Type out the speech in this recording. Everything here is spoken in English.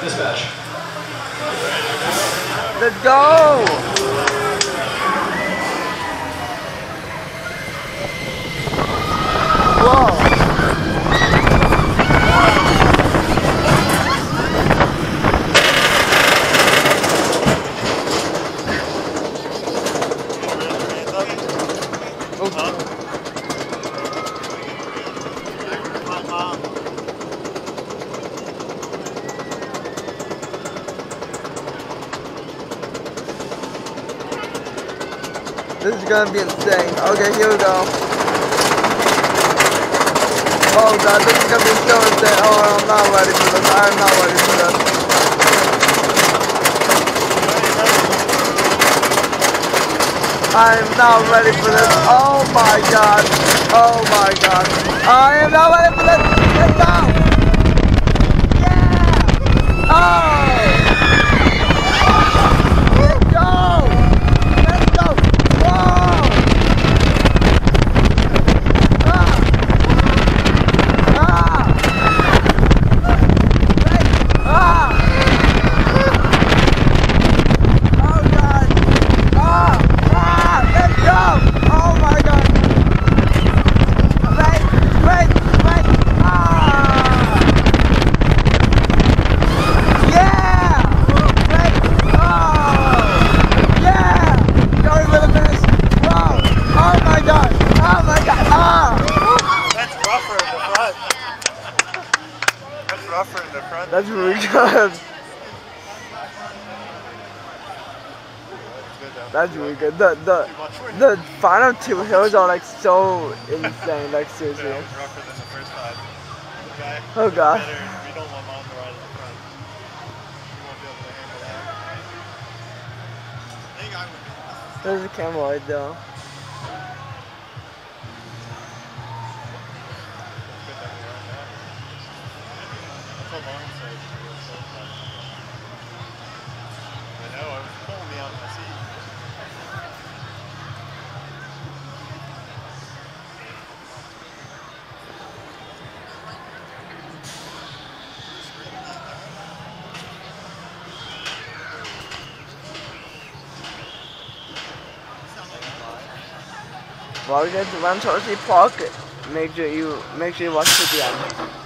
Dispatch. Let's go! This is gonna be insane. Okay, here we go. Oh god, this is gonna be so insane. Oh, I'm not ready for this. I'm not ready for this. I'm not ready for this. Oh my god. Oh my god. I am not ready for this. Let's go. Yeah. Oh. Let's go. Let's go. Whoa. Ah. Ah. Wait. Ah. Oh god. Ah. Ah. Let's go. Oh my god. Wait. Wait. Wait. Ah. Yeah. Wait. Oh. Yeah. Going for the finish. Whoa. Oh my god. Oh my god. Ah. That's rougher in the front. That's rougher in the front. That's really good. That's really good. The the the final two hills are like so insane. Like seriously. That was rougher than the first time. Okay? Oh god. Better, we don't want mom That's what mom said. She was so fun. I know, it was pulling me out of my seat. While we get to Ranch Park, make sure you make sure you watch to the end.